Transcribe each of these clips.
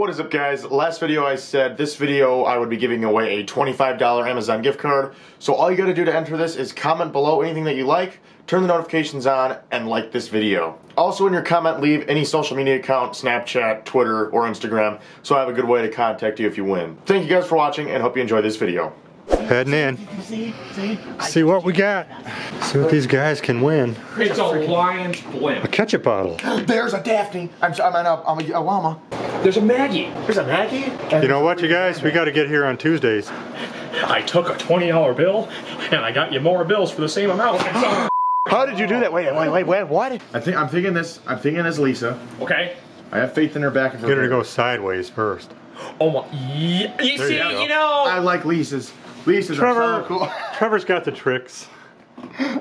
What is up guys? Last video I said this video I would be giving away a $25 Amazon gift card. So all you gotta do to enter this is comment below anything that you like, turn the notifications on, and like this video. Also in your comment leave any social media account, Snapchat, Twitter, or Instagram, so I have a good way to contact you if you win. Thank you guys for watching and hope you enjoy this video. Heading in. See, see, See what we got. See what these guys can win. It's a lion's blimp. A ketchup bottle. There's a Daphne. I'm, I'm, an, I'm a, a llama. There's a Maggie. There's a Maggie. You know what, you guys? We got to get here on Tuesdays. I took a $20 bill and I got you more bills for the same amount. How did you do that? Wait, wait, wait, wait, what? I think I'm thinking this. I'm thinking this Lisa. okay. I have faith in her back. and Get her to go sideways first. Oh my. Yeah. You There see, you you, know. I like Lisa's. Lisa's are Trevor, so cool. Trevor's got the tricks.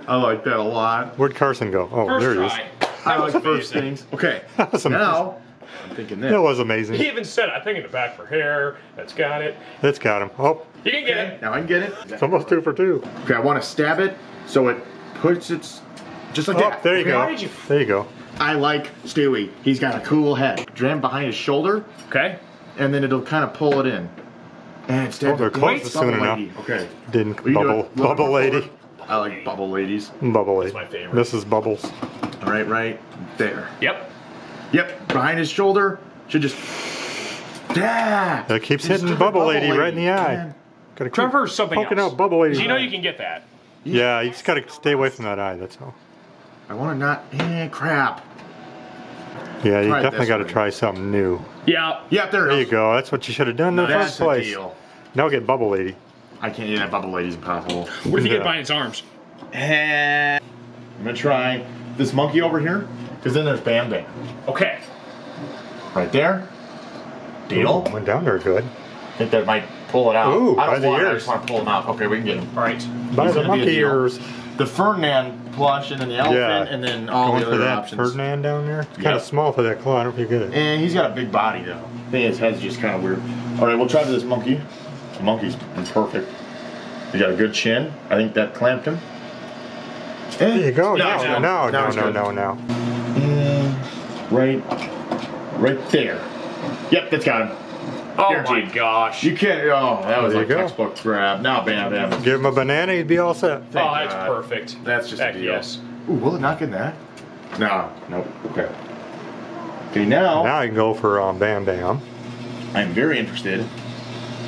I like that a lot. Where'd Carson go? Oh, first there he is. try. I like first things. Okay. That was amazing. Now I'm thinking this. That was amazing. He even said, I think in the back for hair. That's got it. It's got him. Oh, You can get Okay, it. now I can get it. it's almost two for two. Okay, I want to stab it so it puts its just like Oh, that. there you Okay? go. How did you- There you go. I like Stewie. He's got a cool head. Jam behind his shoulder, Okay. and then it'll kind of pull it in. And it's Oh, they're close Wait, soon enough. lady. Okay. Didn't Will you do bubble. it a little Bubble lady. forward? I like bubble ladies. Bubble lady. my favorite. This is Bubbles. All right, right there. Yep. Yep, behind his shoulder should just. Yeah. That keeps Just hitting Bubble Lady right in the eye. Man. Gotta keep Trevor's something poking else. out Bubble Lady. You know you can get that. Yeah, you just gotta stay away from that eye. That's all. I want to not. Eh, crap. Yeah, you Try definitely got to try something new. Yeah. Yep, there There you go. That's what you should have done in the first place. deal. Now get Bubble Lady. I can't. Yeah, that bubble lady's impossible. What if you Yeah. get behind its arms? Eh, I'm gonna try this monkey over here, because then there's Bam Bam. Okay. Right there. Deal. Ooh, went down there good. I think that might pull it out. Ooh, I by don't the want it, I ears. just want to pull him out. Okay, we can get him. All right. By He's the gonna be a monkey deal. ears. The Ferdinand plush, and then the elephant, and then all Going the for other that options. Ferdinand down there. It's kind Yep. of small for that claw. I don't know if you get it. And he's got a big body though. I think his head's just kind of weird. All right, we'll try this monkey. The monkey's perfect. He got a good chin. I think that clamped him. There you go. No, No, no. no, Now no, it's no, no, no. And right, right there. Yep, that's got him. Oh my Guaranteed. gosh. You can't. Oh, that was There like textbook grab. Now, bam, bam. Give him a banana, he'd be all set. oh, that's God. perfect. That's just Heck a deal. yes. Ooh, will it not get that? No, nope. Okay. Okay, now, Now I can go for um, Bam Bam. I'm very interested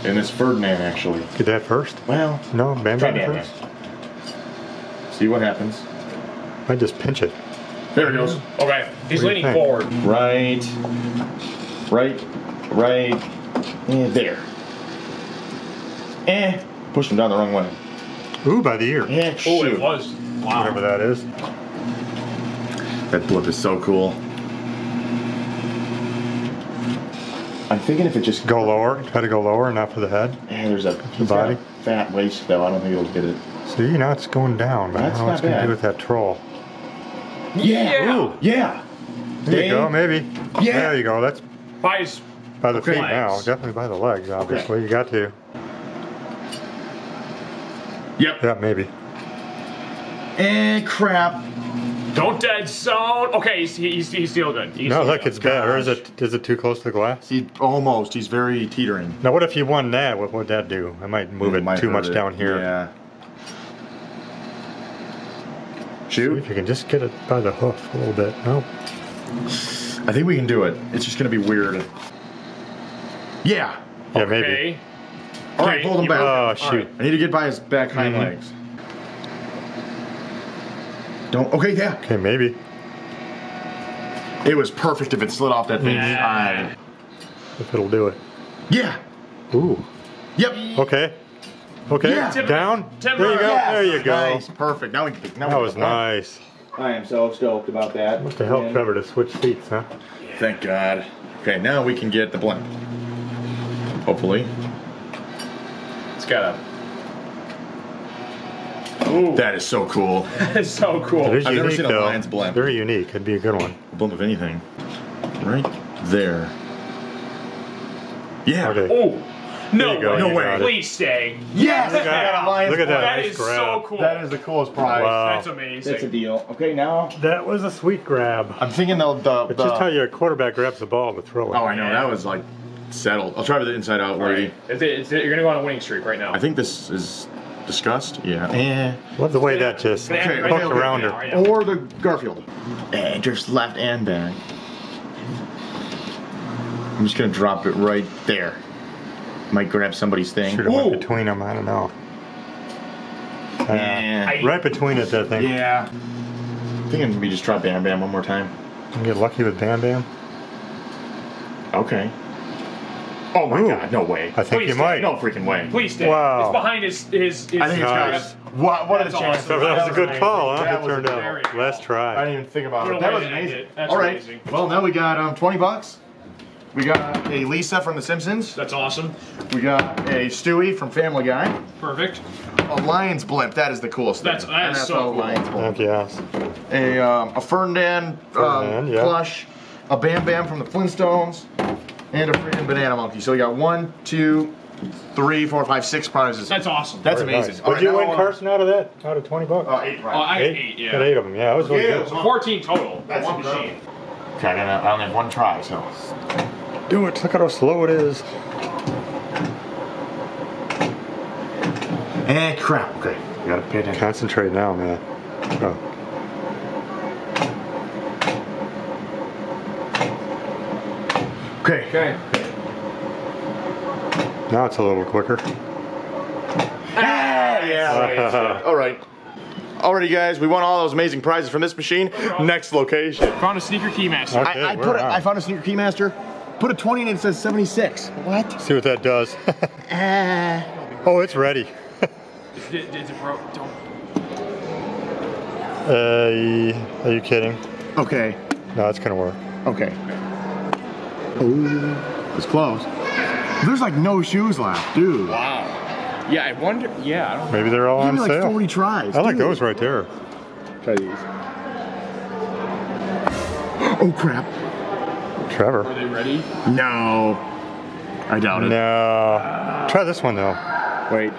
in this Ferdinand actually. Get that first. Well, No, Bam Bam Bam first. Bam. See what happens. I just pinch it. There it goes. Okay. He's What do you leaning think? forward. Right, right, right, and there. Eh, push him down the wrong way. Ooh, by the ear. Eh, Oh, shoot. it was. Wow. Whatever that is. That blip is so cool. I'm thinking if it just Go lower. Try to go lower, not for the head. Eh, there's a he's body. a fat waist though. I don't think it'll get it. See, now it's going down. But I That's don't know what's not going to do with that troll. Yeah. Ooh. Yeah. There you go, maybe. Yeah. There you go. That's By his by the Okay. feet now. Definitely by the legs, obviously. You got to. Yep. Yeah, maybe. Eh, crap. Don't dead zone. Okay, he's, he's, he's still good. He's No, still look, good. it's bad. Or is it, is it too close to the glass? He almost. He's very teetering. Now, what if he won that? What would that do? I might move it, might too much it. down here. Yeah. See Shoot. if you can just get it by the hoof a little bit. No. I think we can do it. It's just gonna be weird. Yeah. Yeah, maybe. Okay. All right, Okay, hold him back. Oh, shoot. right. I need to get by his back hind Mhm. legs. Don't. Okay, yeah. Okay, maybe. It was perfect if it slid off that thing's Yeah. eye. If it'll do it. Yeah. Ooh. Yep. Okay. Okay. Yeah. Down. Timber. There you go. Yes. There you go. Nice. Perfect. Now we can. Now That was go. nice. I am so stoked about that. Must have helped And- Trevor to switch seats, huh? Thank God. Okay, now we can get the blimp. Hopefully. It's got a. Ooh, That is so cool. that is so cool. It is I've never unique, seen a though. lion's blimp. Very unique. It'd be a good one. A blimp of anything. Right there. Yeah. Okay. Oh, no go, way. No way. Please stay. Yes! Look at- I got look at that. blimp. That Nice is grab. so cool. That is the coolest prize. Wow. That's amazing. That's a deal. Okay, now. That was a sweet grab. I'm thinking the. the, It's the just how your quarterback grabs the ball to throw it. oh, I know. That was like settled. I'll try with the inside out, lady. It's, it's, you're gonna go on a winning streak right now. I think this is discussed. Yeah. Eh. Love the way that just Okay, hooked okay, okay, around now, her. yeah. Or the Garfield. Eh, just left and back. I'm just gonna drop it right there. Might grab somebody's thing. Should have went between them. I don't know. Uh, Yeah. right between it, I think. Yeah. I think I'm gonna just drop Bam Bam one more time. You get lucky with Bam Bam. Okay. Oh my Ooh. god, no way. I think Please you stay. might. No freaking way. Please stay. Wow. It's behind his his. his I think it's Nice. got What, what are the chances? awesome. So that was a good call, huh? That It turned out. Last try. I didn't even think about it. That was to end amazing. it. That's All right. amazing. Well, now we got um, 20 bucks. We got a Lisa from The Simpsons. That's awesome. We got a Stewie from Family Guy. Perfect. A Lion's Blimp. That is the coolest That's- thing. that is NFL so cool. Lion's Blimp. Heck yes. A, um, a Fernand, Fernand, um, yeah. plush. A Bam Bam from the Flintstones. And a freaking Banana Monkey. So we got one, two, three, four, five, six prizes. That's awesome. That's Very amazing. nice. All What'd right, you now, win, uh, Carson, out of that? Out of 20 bucks? Uh, eight Oh, prizes. I ate eight. Yeah. Got eight of them. Yeah, that was really Yeah, good. so- 14 total. That's one machine. Okay, I, gotta, I only have one try, so. Do it. Look at how slow it is. Eh, crap. Okay, you gotta pay attention. Concentrate now, man. Oh. Okay. Okay. Now it's a little quicker. Ah, yeah. All right. Alrighty, guys, we won all those amazing prizes from this machine. Next location. Found a sneaker keymaster. Okay, I, I put. A, on. I found a sneaker keymaster. Put a 20 in it. It says 76. What? See what that does. oh, it's ready. Did, did it broke? Don't. Uh, are you kidding? Okay. No, it's gonna work. Okay. Ooh, it's close. There's like no shoes left, dude. Wow. Yeah, I wonder. Yeah, I don't. Maybe they're all Give on me like sale. 40 tries. I like those right there. Try these. Oh crap. Trevor. Are they ready? No. I doubt it. No. Try this one though. Wait.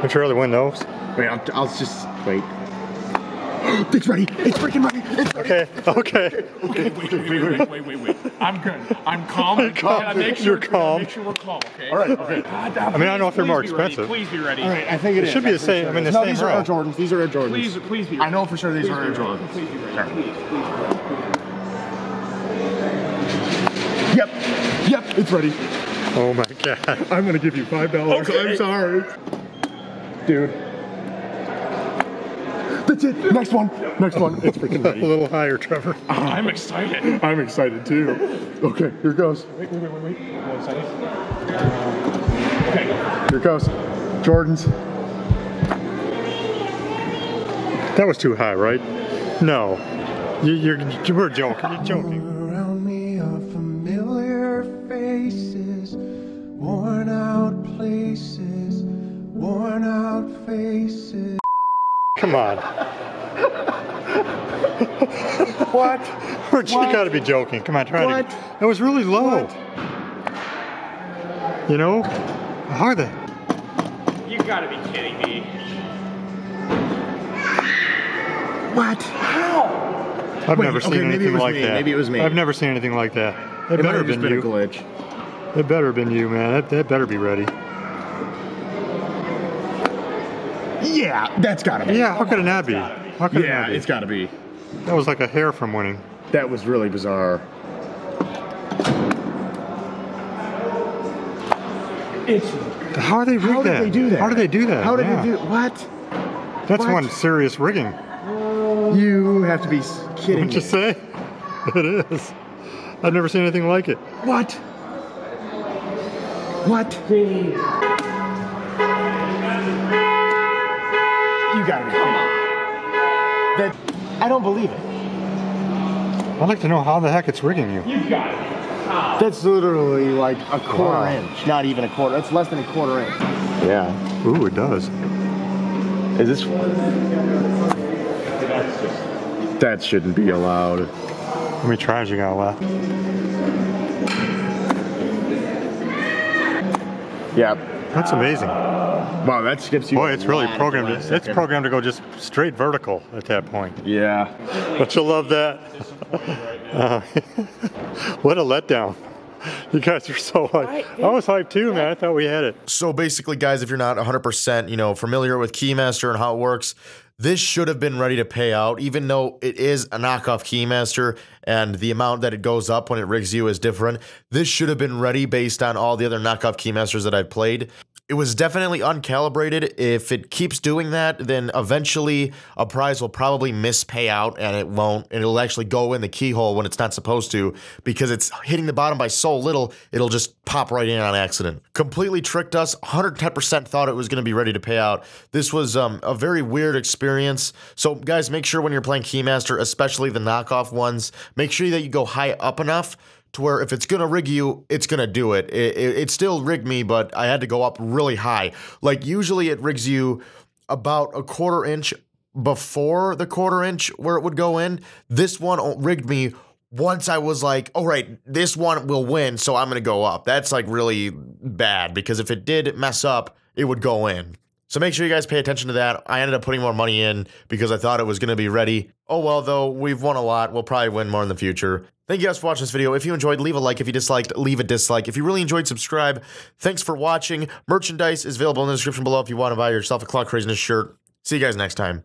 Don't you really win those? Wait. I'll, I'll just wait. it's ready. It's freaking ready. It's ready. Okay. Okay. Okay, wait, wait, wait, wait, wait, wait, wait. I'm good. I'm calm. I'm calm. Gotta make sure, You're gotta calm. Make sure we're calm. Okay. All right, okay. God, I mean, I don't know if they're please more be ready. expensive. Please be ready. All right. I think it, It is. should be the I'm pretty same- sure I mean, it the is. no, same these are row. Air Jordans. These are Air Jordans. Please, please be. Ready. I know for sure these Please are be Air ready. Jordans. Please be ready. Sure. Please, please be ready. Yep. Yep. It's ready. Oh my god. I'm gonna give you five dollars. Okay. I'm sorry, dude. That's it. Next one. Next one. It's freaking A little higher, Trevor. Ah, I'm excited. I'm excited too. Okay, here goes. Wait, wait, wait, wait, wait. One second. Okay. Here goes. Jordans. That was too high, right? No. You, you're you were joking. You're joking. Worn out faces. Come on. what? Where'd you gotta be joking? Come on, try What? it. It was really low. You know? How are they? You gotta be kidding me. What? How? I've Wait, never okay, seen maybe anything like me, that. maybe it was me. I've never seen anything like that. It, It better might have have been just been a you. glitch. It better have been you, man. That, that better be ready. Yeah, that's gotta be. Yeah, how could it not be? How could it Yeah, not be? it's gotta be. That was like a hair from winning. That was really bizarre. It's How are they rig How did that? they do that? How did they do that? How did Yeah. they do? What? That's what? one serious rigging. You have to be kidding Wouldn't you say? It is. I've never seen anything like it. What? What? You gotta be kidding me. That I don't believe it. I'd like to know how the heck it's rigging you. you got it. That's literally like a quarter Wow. inch. Not even a quarter. That's less than a quarter inch. Yeah. Ooh, it does. Is this? That shouldn't be allowed. How many tries you got left? Yeah. That's amazing. Wow, that skips you. Boy, it's really lot at the programmed. It's second. programmed to go just straight vertical at that point. Yeah. Don't you love that? Uh, what a letdown. You guys are so hyped. I was hyped too, man. I thought we had it. So basically, guys, if you're not 100%, you know, familiar with Keymaster and how it works, this should have been ready to pay out, even though it is a knockoff Keymaster and the amount that it goes up when it rigs you is different. This should have been ready based on all the other knockoff Keymasters that I've played. It was definitely uncalibrated. If it keeps doing that, then eventually a prize will probably miss payout and it won't, and it'll actually go in the keyhole when it's not supposed to because it's hitting the bottom by so little, it'll just pop right in on accident. Completely tricked us. 110% thought it was going to be ready to pay out. This was um, a very weird experience. So, guys, make sure when you're playing Keymaster, especially the knockoff ones, make sure that you go high up enough to where if it's gonna rig you, it's gonna do it. It, it. it still rigged me, but I had to go up really high. Like usually it rigs you about a quarter inch before the quarter inch where it would go in. This one rigged me once I was like, all right, this one will win, so I'm gonna go up. That's like really bad because if it did mess up, it would go in. So make sure you guys pay attention to that. I ended up putting more money in because I thought it was going to be ready. Oh well, though, we've won a lot. We'll probably win more in the future. Thank you guys for watching this video. If you enjoyed, leave a like. If you disliked, leave a dislike. If you really enjoyed, subscribe. Thanks for watching. Merchandise is available in the description below if you want to buy yourself a Claw Craziness shirt. See you guys next time.